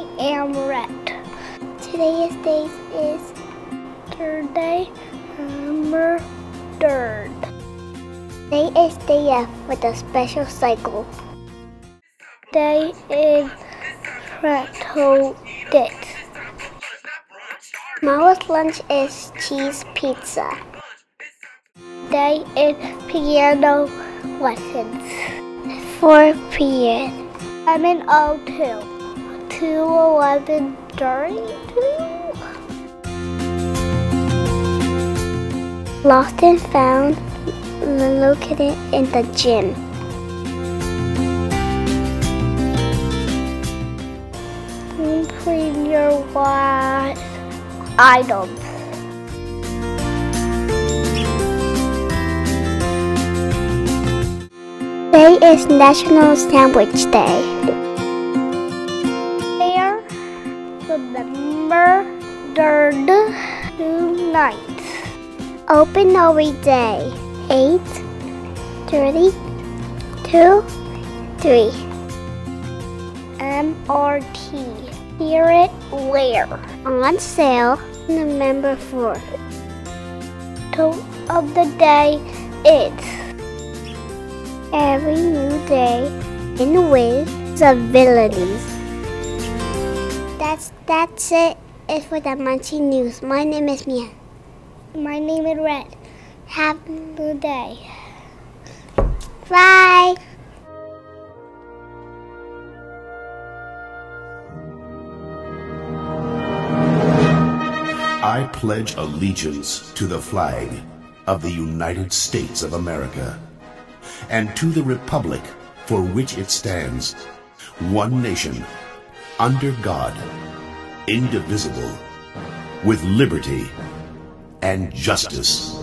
I am Rhett. Today's day is Thursday, number 3rd. Today is day F with a special cycle. Today is Fratto Dit. Tomorrow's lunch is cheese pizza. Today is piano lessons. 4 p.m. I'm in 02. 211 32. Lost and found located in the gym. Clean your wise items. Today is National Sandwich Day. The tonight. Open every day. 8, 30, 2, 3. MRT. Spirit Wear. On sale November 4th. Tool of the day is every new day in with abilities. That's that's it. It's for the Munchie News. My name is Mia. My name is Red. Have a good day. Bye. I pledge allegiance to the flag of the United States of America and to the republic for which it stands, one nation, under God, indivisible, with liberty and justice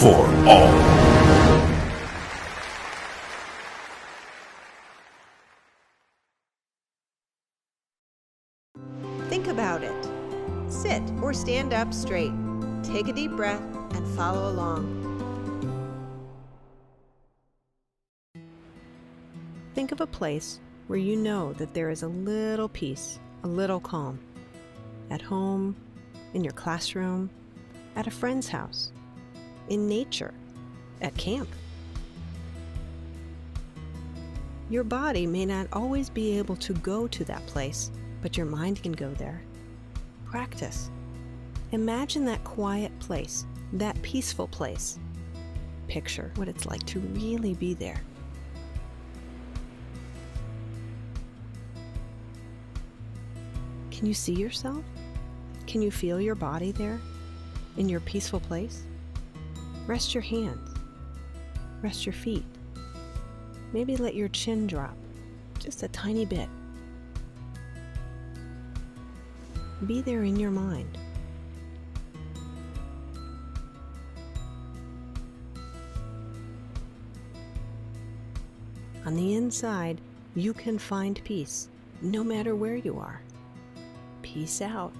for all. Think about it. Sit or stand up straight. Take a deep breath and follow along. Think of a place where you know that there is a little peace, a little calm. At home, in your classroom, at a friend's house, in nature, at camp. Your body may not always be able to go to that place, but your mind can go there. Practice. Imagine that quiet place, that peaceful place. Picture what it's like to really be there. Can you see yourself? Can you feel your body there? In your peaceful place? Rest your hands. Rest your feet. Maybe let your chin drop just a tiny bit. Be there in your mind. On the inside, you can find peace no matter where you are. Peace out.